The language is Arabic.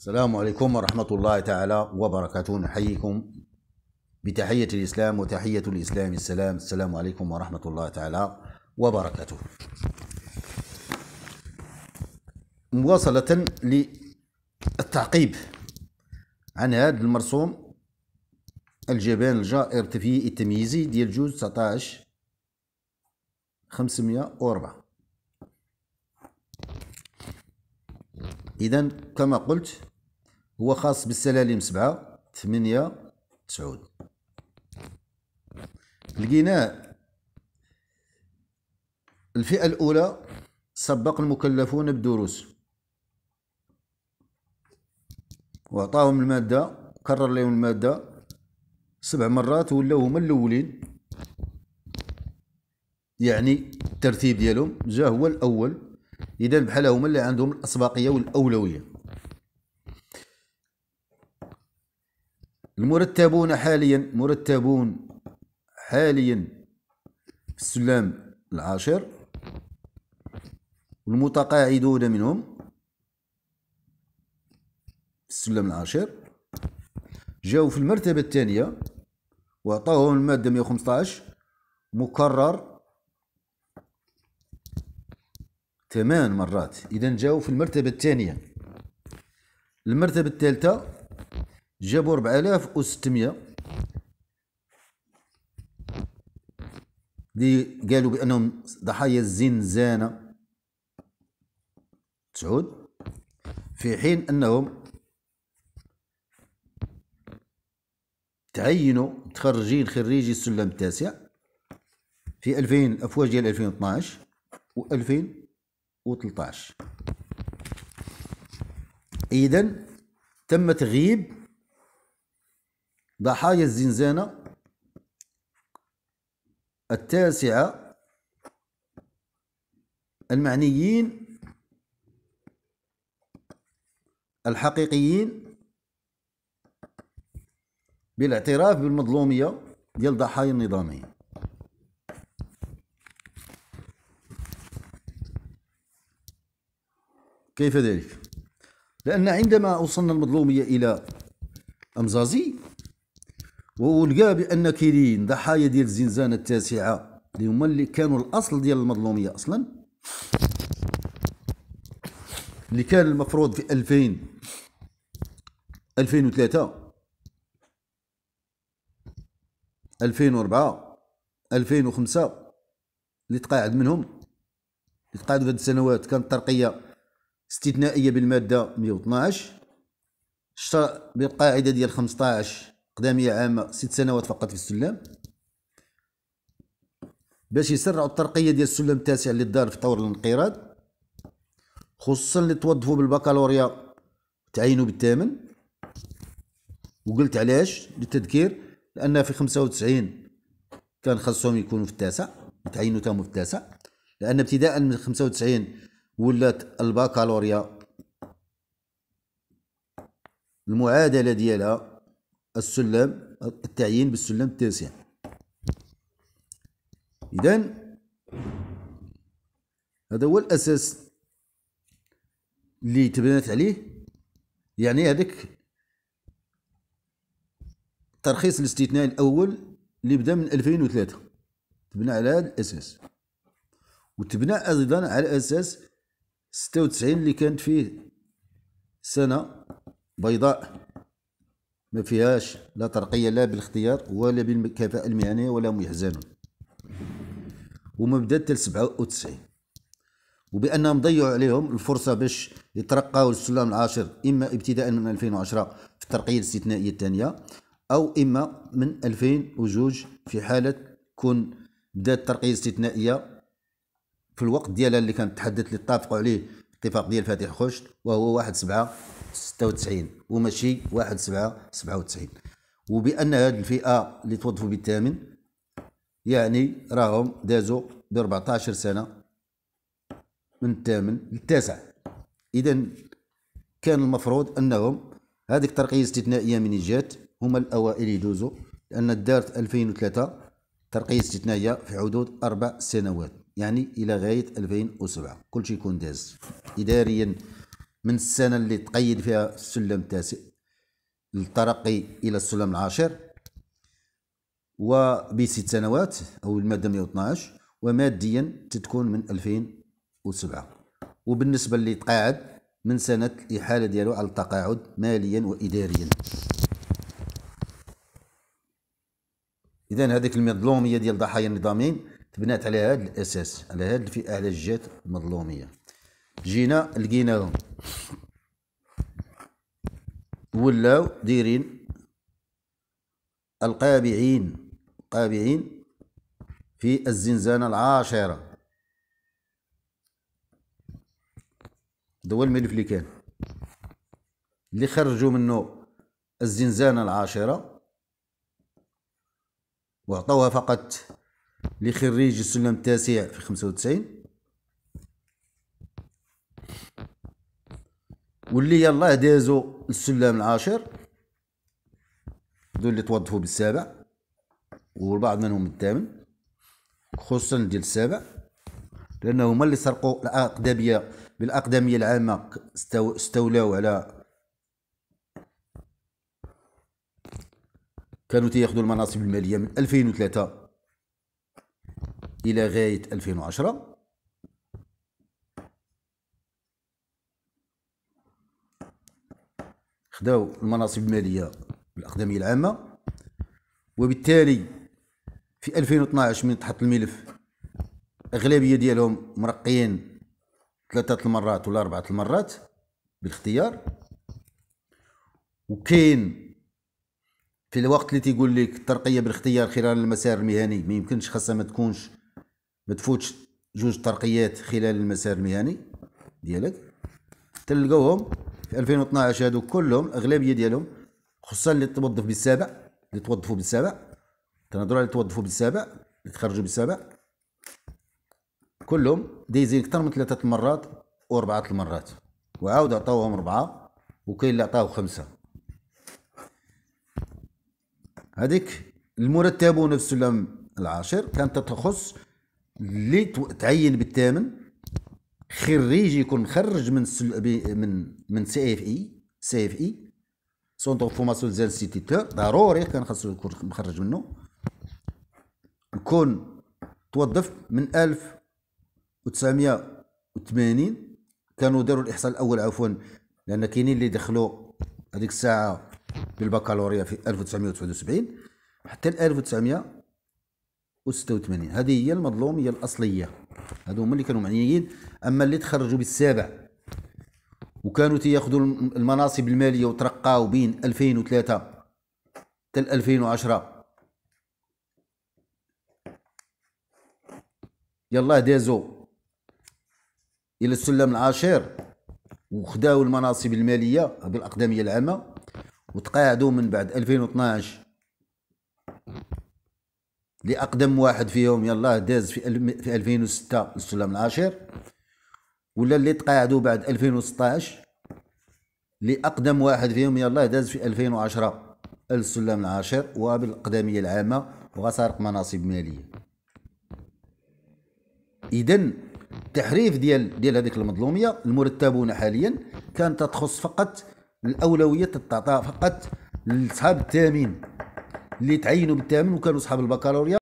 السلام عليكم ورحمة الله تعالى وبركاته. نحييكم بتحية الإسلام وتحية الإسلام السلام. السلام عليكم ورحمة الله تعالى وبركاته. مواصلة للتعقيب عن هذا المرسوم الجبان الجائر التفييء التمييزي ديال جوج 19 504 إذا كما قلت هو خاص بالسلالم سبعة ثمانية تسعود. لقيناه الفئة الأولى سبق المكلفون بالدروس وعطاهم المادة كرر لهم المادة سبع مرات ولاو هما الأولين. يعني الترتيب ديالهم جا هو الأول. إذا بحال هما اللي عندهم الأسبقية والأولوية. المرتبون حاليا مرتبون حاليا في السلام العاشر والمتقاعدون منهم في السلم العاشر جاو في المرتبة الثانية وعطاوهم المادة 115 مكرر ثمان مرات. إذا جاو في المرتبة الثانية. المرتبة الثالثة جابوا 4600 اللي قالوا بأنهم ضحايا الزنزانة. تسعود. في حين أنهم تعينوا متخرجين خريجي السلم التاسع في 2000 الافواج ديال 2012 و 2013 اذا تم تغييب ضحايا الزنزانة التاسعة المعنيين الحقيقيين. بالاعتراف بالمظلومية ديال ضحايا النظامية. كيف ذلك؟ لأن عندما وصلنا المظلومية إلى أمزازي ولقى بأن كاينين ضحايا ديال الزنزانة التاسعة اللي هما اللي كانوا الأصل ديال المظلومية أصلا. اللي كان المفروض في 2000 2003 2004 2005 اللي تقاعد منهم. اللي تقاعدوا في هذه السنوات كانت ترقية استثنائية بالمادة 112 اشترى بالقاعدة ديال 15 أقدمية عامة ست سنوات فقط في السلام باش يسرعوا الترقية ديال السلم التاسع اللي دار في طور الانقراض خصوصا اللي توظفوا بالبكالوريا تعينوا بالثامن. وقلت علاش؟ للتذكير لأن في خمسة وتسعين كان خاصهم يكونوا في التاسع يتعينوا تاموا في التاسع. لأن ابتداء من خمسة وتسعين ولات البكالوريا المعادلة ديالها السلم التعيين بالسلم التاسع. إذا هذا هو الأساس اللي تبنات عليه. يعني هذاك الترخيص الاستثنائي الأول اللي بدأ من 2003 تبنى على هذا الأساس. وتبنى أيضا على أساس 96 اللي كانت فيه سنة بيضاء. ما فيهاش لا ترقية لا بالاختيار ولا بالكفاءة المهنية ولا هم يحزنون وما بدات 97 وبأنهم ضيعوا عليهم الفرصة باش يترقاو للسلم العاشر إما ابتداء من 2010 في الترقية الاستثنائية الثانية أو إما من 2002 في حالة كون بدات الترقية الاستثنائية في الوقت ديالها اللي كانت تحدث اللي اتفقوا عليه اتفاق ديال فاتح خشت وهو 1 7 96 وماشي 1 7 97 وبأن هذه الفئة اللي توظفوا بالثامن يعني راهم دازوا ب 14 سنة من الثامن للتاسع. اذا كان المفروض أنهم هذيك الترقية الاستثنائيه من جات هما الأوائل يدوزوا لأن دارت 2003 ترقية استثنائية في حدود أربع سنوات. يعني إلى غاية 2007 كل شيء يكون داز. اداريا من السنة اللي تقيد فيها السلم التاسع. للترقي إلى السلم العاشر. وبست سنوات أو المادة 112 وماديا تتكون من 2007 وبالنسبة اللي تقاعد من سنة الإحالة ديالو على التقاعد ماليا وإداريا. إذا هذيك المظلومية ديال ضحايا النظامين تبنات على هذا الأساس على هذا الفئة على الجهات المظلومية. جينا لقيناهم ولاو دايرين القابعين قابعين في الزنزانة العاشرة. هو الملف اللي كان. اللي خرجوا منه الزنزانة العاشرة وعطوها فقط لخريج السلم التاسع في خمسة وتسعين. واللي يلاه دازوا السلم العاشر. دول اللي توظفوا بالسابع. والبعض منهم الثامن. خصوصا ديال السابع. لأنه هما اللي سرقوا الاقدميه بالأقدمية العامة استولوا على كانوا تياخذوا المناصب المالية من 2003 إلى غاية 2010 خداو المناصب المالية بالأقدمية العامة وبالتالي في 2012 من تحط الملف أغلبية ديالهم مرقيين ثلاثة المرات ولا أربعة المرات بالاختيار. وكاين في الوقت اللي تيقول لك الترقية بالاختيار خلال المسار المهني ما يمكنش خاصها ما تكونش ما تفوتش جوج ترقيات خلال المسار المهني ديالك. تلقاوهم في 2012 هادو كلهم الاغلبيه ديالهم خصوصا اللي توظف بالسابع اللي توظفوا بالسابع. تنهضروا على اللي توظفوا بالسابع اللي تخرجوا بالسابع. كلهم دايزين أكثر من ثلاثة المرات وأربعة المرات. وعاود عطاوهم أربعة وكاين اللي عطاو خمسة. هذيك المرتبون في السلم العاشر كانت تخص اللي تعين بالثامن خريج يكون خرج من من من CFI CFI centre formation des instituteurs ضروري كان خاصو يكون مخرج منه. يكون توظف من 1980 كانوا داروا الإحصاء الأول عفوا لأن كاينين اللي دخلوا هذيك الساعة بالبكالوريا في 1979 حتى 1986 هذه هي المظلوميه الأصلية. هذو هما اللي كانوا معنيين. أما اللي تخرجوا بالسابع وكانوا تياخذوا المناصب المالية وترقاو بين 2003 حتى 2010 يلا دازوا إلى السلم العاشر وخداو المناصب المالية بالأقدمية العامة وتقاعدوا من بعد 2012 لأقدم واحد فيهم يلا داز في, في 2006 السلم العاشر ولا اللي تقاعدوا بعد 2016 لأقدم واحد فيهم يلا داز في 2010 السلم العاشر وبالأقدمية العامة وغسارق مناصب مالية. إذا التحريف ديال ديال هذيك المظلومية المرتبون حاليا كانت تخص فقط الأولوية تتعطى فقط لصحاب التامين اللي تعينوا بالتامين وكانوا صحاب البكالوريا.